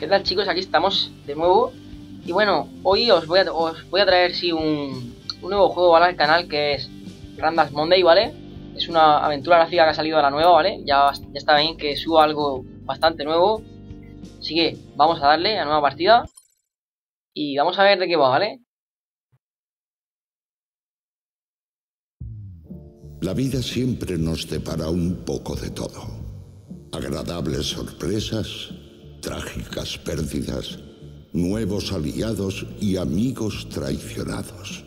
¿Qué tal chicos? Aquí estamos de nuevo Y bueno, hoy os voy a, traer sí un, nuevo juego al canal que es Randall Monday, ¿vale? Es una aventura gráfica que ha salido a la nueva, ¿vale? Ya, ya está bien que suba algo bastante nuevo Así que vamos a darle a nueva partida Y vamos a ver de qué va, ¿vale? La vida siempre nos depara un poco de todo. Agradables sorpresas, trágicas pérdidas, nuevos aliados y amigos traicionados.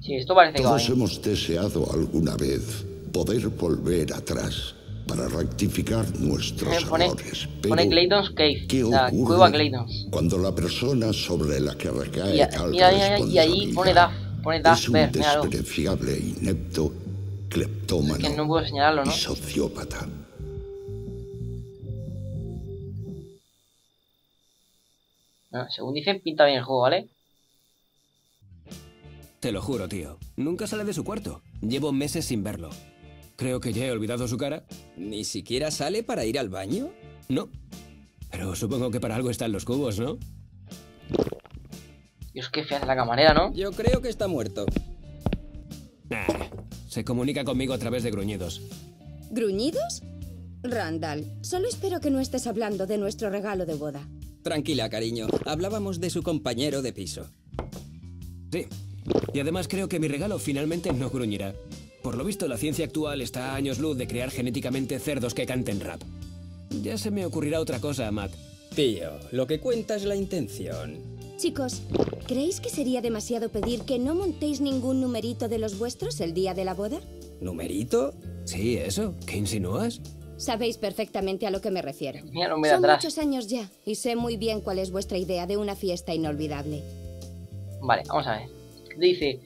Sí, esto parece Todos hemos deseado alguna vez poder volver atrás para rectificar nuestros Eh, pone, errores. Pero, pone Clayton's Cave, ¿qué la ocurre cueva Clayton's. cuando la persona sobre la que recae Y, a- tal mira, y allí pone Duff, pone Duff, es un ver, despreciable e inepto cleptómano Que no puedo señalarlo, y ¿no? sociópata. Ah, según dicen, pinta bien el juego, ¿vale? Te lo juro, tío. Nunca sale de su cuarto. Llevo meses sin verlo. Creo que ya he olvidado su cara. ¿Ni siquiera sale para ir al baño? No. Pero supongo que para algo están los cubos, ¿no? Dios, qué fea es la camarera, ¿no? Yo creo que está muerto. Nah, se comunica conmigo a través de gruñidos. ¿Gruñidos? Randall, solo espero que no estés hablando de nuestro regalo de boda. Tranquila, cariño. Hablábamos de su compañero de piso. Sí. Y además creo que mi regalo finalmente no gruñirá. Por lo visto, la ciencia actual está a años luz de crear genéticamente cerdos que canten rap. Ya se me ocurrirá otra cosa, Matt. Tío, lo que cuenta es la intención. Chicos, ¿creéis que sería demasiado pedir que no montéis ningún numerito de los vuestros el día de la boda? ¿Numerito? Sí, eso. ¿Qué insinúas? Sabéis perfectamente a lo que me refiero. Mira de Son atrás. muchos años ya y sé muy bien cuál es vuestra idea de una fiesta inolvidable. Vale, vamos a ver. Dice,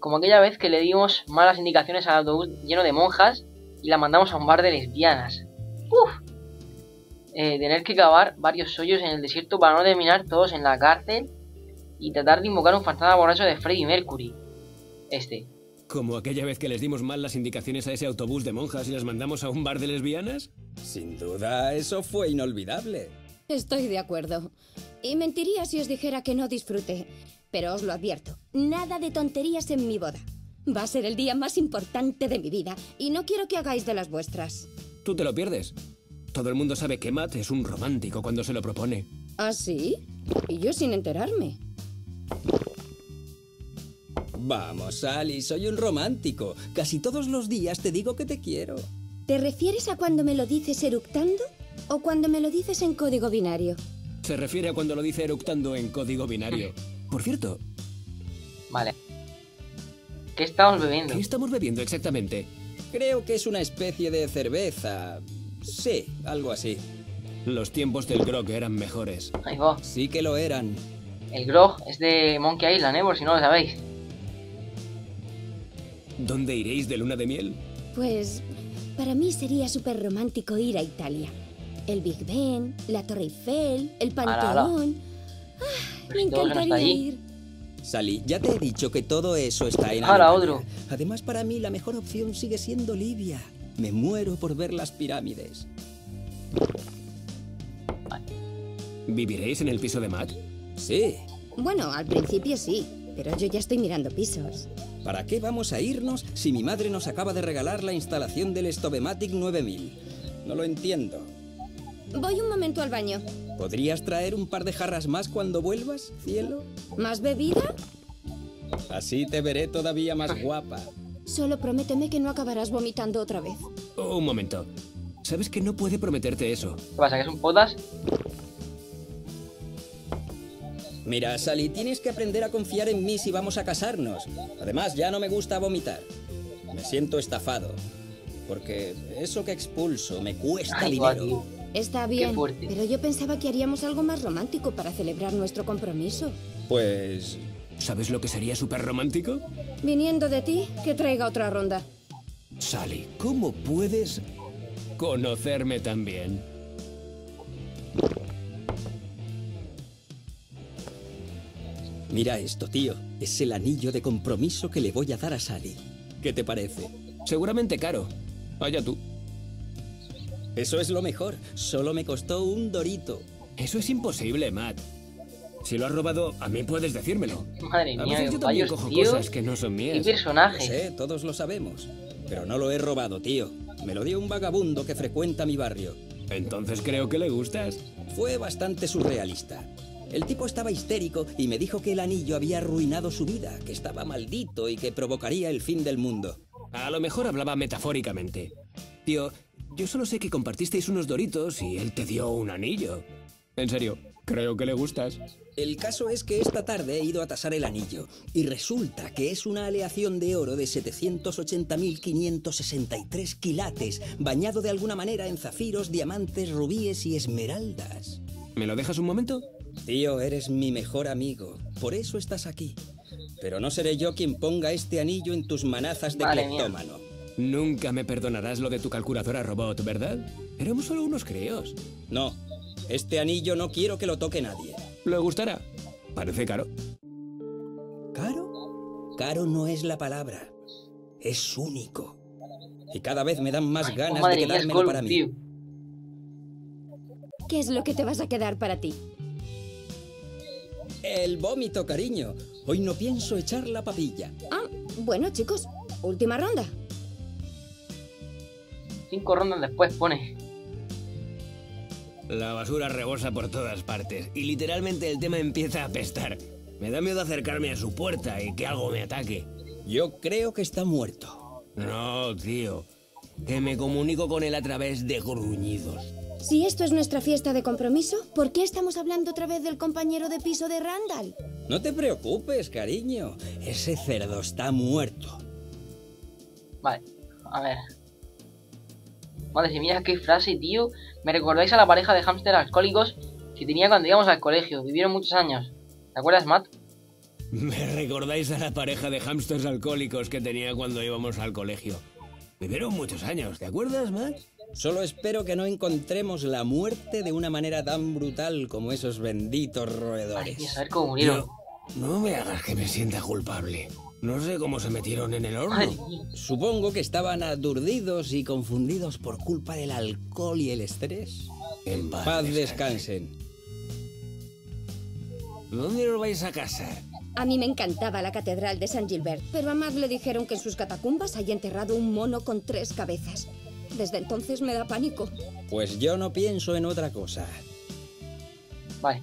como aquella vez que le dimos malas indicaciones al autobús lleno de monjas y la mandamos a un bar de lesbianas. Uf. Eh, tener que cavar varios hoyos en el desierto para no terminar todos en la cárcel y tratar de invocar un fantasma borracho de Freddie Mercury. Este. ¿Como aquella vez que les dimos mal las indicaciones a ese autobús de monjas y las mandamos a un bar de lesbianas? Sin duda, eso fue inolvidable. Estoy de acuerdo. Y mentiría si os dijera que no disfruté. Pero os lo advierto, nada de tonterías en mi boda. Va a ser el día más importante de mi vida y no quiero que hagáis de las vuestras. Tú te lo pierdes. Todo el mundo sabe que Matt es un romántico cuando se lo propone. ¿Ah, sí? Y yo sin enterarme. Vamos, Sally, soy un romántico. Casi todos los días te digo que te quiero. ¿Te refieres a cuando me lo dices eructando o cuando me lo dices en código binario? Se refiere a cuando lo dice eructando en código binario. Por cierto, Vale. ¿Qué estamos bebiendo? ¿qué estamos bebiendo exactamente? Creo que es una especie de cerveza. Sí, algo así. Los tiempos del grog eran mejores. Ahí va. Sí que lo eran. El grog es de Monkey Island, ¿eh? Por si no lo sabéis. ¿Dónde iréis de luna de miel? Pues para mí sería súper romántico ir a Italia. El Big Ben, la Torre Eiffel, el. Panteón. Ah, me encantaría ir. Sally, ya te he dicho que todo eso está en Ahora, otro. Además, para mí la mejor opción sigue siendo Libia. Me muero por ver las pirámides. ¿Viviréis en el piso de Matt? Sí. Bueno, al principio sí, pero yo ya estoy mirando pisos. ¿Para qué vamos a irnos si mi madre nos acaba de regalar la instalación del Stovematic 9000? No lo entiendo. Voy un momento al baño. ¿Podrías traer un par de jarras más cuando vuelvas, cielo? ¿Más bebida? Así te veré todavía más guapa. Solo prométeme que no acabarás vomitando otra vez. Oh, un momento. Sabes que no puede prometerte eso. ¿Qué pasa? ¿Que es un potas? Mira, Sally, tienes que aprender a confiar en mí si vamos a casarnos. Además, ya no me gusta vomitar. Me siento estafado. Porque eso que expulso me cuesta Ay, dinero. Está bien, pero yo pensaba que haríamos algo más romántico para celebrar nuestro compromiso. Pues... ¿Sabes lo que sería súper romántico? Viniendo de ti, que traiga otra ronda. Sally, ¿cómo puedes conocerme tan bien? Mira esto, tío. Es el anillo de compromiso que le voy a dar a Sally. ¿Qué te parece? Seguramente caro. Vaya tú. Eso es lo mejor. Solo me costó un dorito. Eso es imposible, Matt. Si lo has robado, a mí puedes decírmelo. Madre A mía, veces qué yo también cojo tío. cosas que no son Qué mías. Lo personaje. sé, todos lo sabemos. Pero no lo he robado, tío. Me lo dio un vagabundo que frecuenta mi barrio. Entonces creo que le gustas. Fue bastante surrealista. El tipo estaba histérico y me dijo que el anillo había arruinado su vida, que estaba maldito y que provocaría el fin del mundo. A lo mejor hablaba metafóricamente. Tío, yo solo sé que compartisteis unos doritos y él te dio un anillo. En serio, creo que le gustas. El caso es que esta tarde he ido a tasar el anillo y resulta que es una aleación de oro de 780.563 quilates, bañado de alguna manera en zafiros, diamantes, rubíes y esmeraldas. ¿Me lo dejas un momento? Tío, eres mi mejor amigo, por eso estás aquí. Pero no seré yo quien ponga este anillo en tus manazas de mía. cleptómano. Nunca me perdonarás lo de tu calculadora robot, ¿verdad? Éramos solo unos críos. No, este anillo no quiero que lo toque nadie. Le gustará. Parece caro. ¿Caro? Caro no es la palabra. Es único. Y cada vez me dan más ganas de mía, quedármelo para mí. ¿Qué es lo que te vas a quedar para ti? El vómito, cariño. Hoy no pienso echar la papilla. Ah, bueno, chicos, última ronda. Cinco rondas después pone. La basura rebosa por todas partes y literalmente el tema empieza a apestar. Me da miedo acercarme a su puerta y que algo me ataque. Yo creo que está muerto. No, tío. Que me comunico con él a través de gruñidos. Si esto es nuestra fiesta de compromiso, ¿por qué estamos hablando otra vez del compañero de piso de Randall? No te preocupes, cariño. Ese cerdo está muerto. Vale, a ver. Madre mía, qué frase, tío. Me recordáis a la pareja de hámster alcohólicos que tenía cuando íbamos al colegio. Vivieron muchos años. ¿Te acuerdas, Matt? Me recordáis a la pareja de hámsters alcohólicos que tenía cuando íbamos al colegio. Vivieron muchos años, ¿te acuerdas, Matt? Solo espero que no encontremos la muerte de una manera tan brutal como esos benditos roedores. cómo murieron. No me hagas que me sienta culpable. No sé cómo se metieron en el horno. Supongo que estaban aturdidos y confundidos por culpa del alcohol y el estrés. En Paz paz descansen. ¿Dónde os vais a casar? A mí me encantaba la catedral de San Gilbert, pero a Matt le dijeron que en sus catacumbas hay enterrado un mono con tres cabezas. Desde entonces me da pánico. Pues yo no pienso en otra cosa. Vale,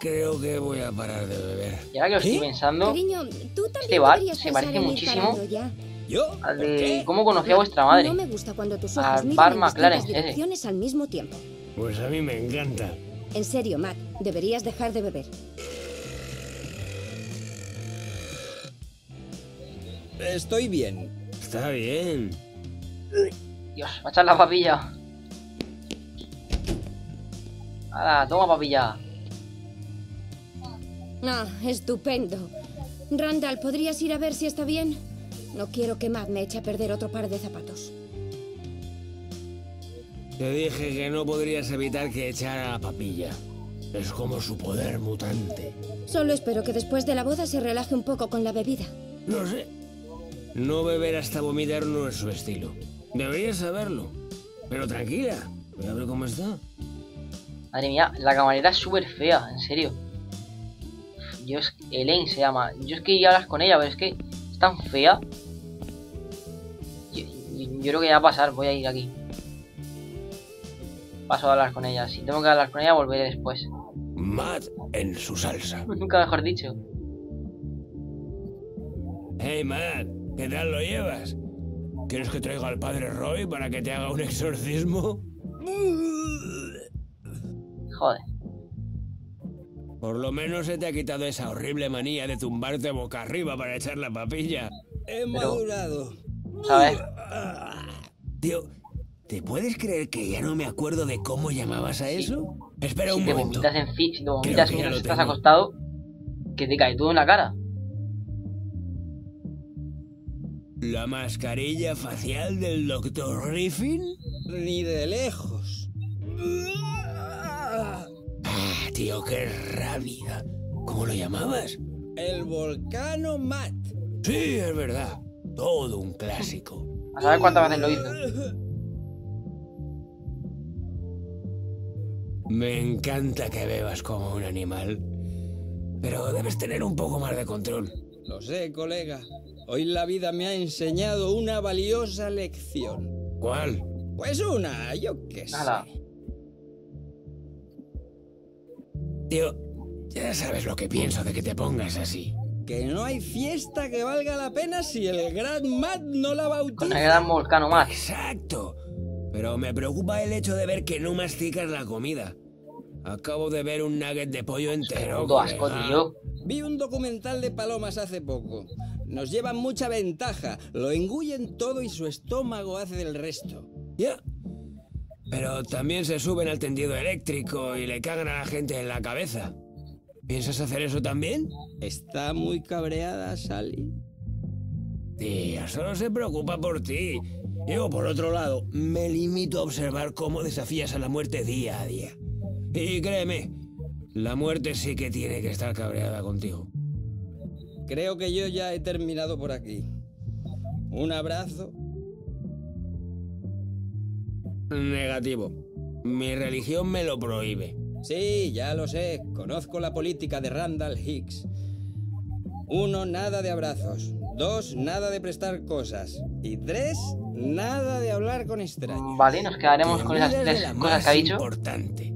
Creo que voy a parar de beber. y ahora que lo estoy pensando, Cariño, tú también Este bar se parece muchísimo. ¿Yo? al ¿Por de qué? cómo conocí a vuestra madre. No me gusta cuando tus Al ojos miran bar en McLaren, ese. direcciones al mismo tiempo. Pues a mí me encanta. En serio, Matt, deberías dejar de beber. Estoy bien. Está bien. Dios, va a echar la papilla. Hala, toma papilla. Ah, estupendo. Randall, ¿podrías ir a ver si está bien? No quiero que Matt me eche a perder otro par de zapatos. Te dije que no podrías evitar que echara la papilla. Es como su poder mutante. Solo espero que después de la boda se relaje un poco con la bebida. No sé. No beber hasta vomitar no es su estilo. Deberías saberlo. Pero tranquila. Voy a ver cómo está. Madre mía, la camarera es súper fea, en serio. Yo es Elaine se llama. Yo es que ya hablas con ella, pero es que es tan fea. Yo, yo- yo creo que ya va a pasar, voy a ir aquí. Paso a hablar con ella. Si tengo que hablar con ella, volveré después. Matt en su salsa. Nunca mejor dicho. Hey, Matt. ¿Qué tal lo llevas? ¿Quieres que traiga al padre Roy para que te haga un exorcismo? Joder. Por lo menos se te ha quitado esa horrible manía de tumbarte boca arriba para echar la papilla. He madurado. ¿Sabes? Tío, ¿te puedes creer que ya no me acuerdo de cómo llamabas a eso? Espera Si un te momento. vomitas en si te vomitas mientras estás tengo. acostado, que te cae todo en la cara. ¿La mascarilla facial del Dr. Griffin? Ni de lejos. Ah, tío, qué rabia. ¿Cómo lo llamabas? El volcano Matt. Sí, es verdad. Todo un clásico. A saber cuántas veces lo hizo. Me encanta que bebas como un animal. Pero debes tener un poco más de control. Lo sé, colega. Hoy la vida me ha enseñado una valiosa lección. ¿Cuál? Pues una, yo qué sé. Nada. Tío, ya sabes lo que pienso de que te pongas así. Que no hay fiesta que valga la pena si el gran Matt no la Con bautiza. el gran volcano más. Exacto. Pero me preocupa el hecho de ver que no masticas la comida. Acabo de ver un nugget de pollo entero. Asco, tío. Vi un documental de palomas hace poco. Nos llevan mucha ventaja. Lo engullen todo y su estómago hace del resto. Ya. Pero también se suben al tendido eléctrico y le cagan a la gente en la cabeza. ¿Piensas hacer eso también? Está muy cabreada, Sally. Tía, solo se preocupa por ti. Yo, por otro lado, me limito a observar cómo desafías a la muerte día a día. Y créeme, la muerte sí que tiene que estar cabreada contigo. Creo que yo ya he terminado por aquí. Un abrazo. Negativo. Mi religión me lo prohíbe. Sí, ya lo sé. Conozco la política de Randall Hicks. Uno, nada de abrazos. Dos, nada de prestar cosas. Y tres, nada de hablar con extraños. Vale, nos quedaremos con esas tres la cosas más que ha dicho. importante.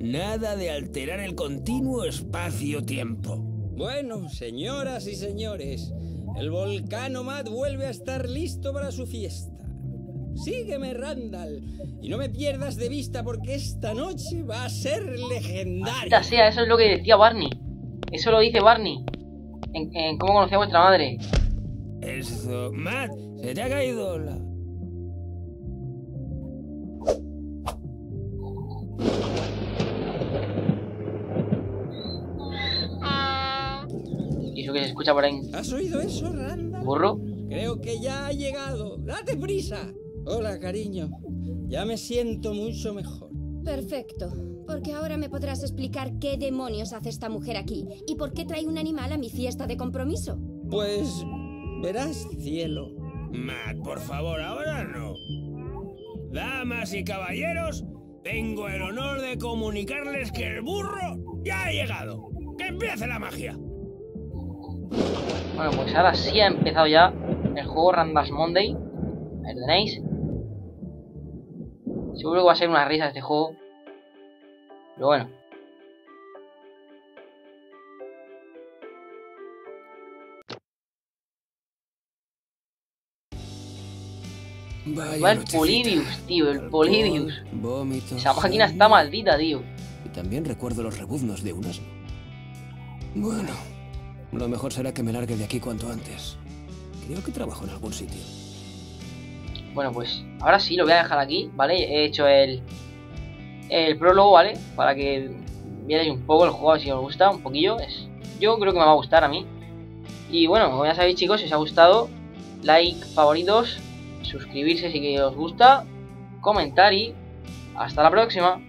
Nada de alterar el continuo espacio-tiempo. Bueno, señoras y señores, el volcán Matt vuelve a estar listo para su fiesta. Sígueme, Randall, y no me pierdas de vista porque esta noche va a ser legendaria. Maldita sea, eso es lo que decía Barney. Eso lo dice Barney. En, en cómo conocía a vuestra madre. Eso. Matt, se te ha caído la. Escucha por ahí. ¿Has oído eso, Randall? Burro. Creo que ya ha llegado. ¡Date prisa! Hola, cariño. Ya me siento mucho mejor. Perfecto, porque ahora me podrás explicar qué demonios hace esta mujer aquí y por qué trae un animal a mi fiesta de compromiso. Pues verás, cielo. Matt, por favor, ahora no. Damas y caballeros, tengo el honor de comunicarles que el burro ya ha llegado. ¡Que empiece la magia! Bueno, pues ahora sí ha empezado ya el juego Randas Monday. Ahí lo tenéis. Seguro que va a ser una risa este juego. Pero bueno. Vaya Va el nochecita. Polybius, tío, el Polybius. Vómitos. Esa máquina está maldita, tío. Y también recuerdo los rebuznos de un asno. Bueno, lo mejor será que me largue de aquí cuanto antes. Creo que trabajo en algún sitio. Bueno, pues ahora sí lo voy a dejar aquí, ¿vale? He hecho el, el prólogo, ¿vale? Para que vierais un poco el juego, si os gusta, un poquillo. Es, yo creo que me va a gustar a mí. Y bueno, como ya sabéis chicos, si os ha gustado, like, favoritos, suscribirse si os gusta, comentar y hasta la próxima.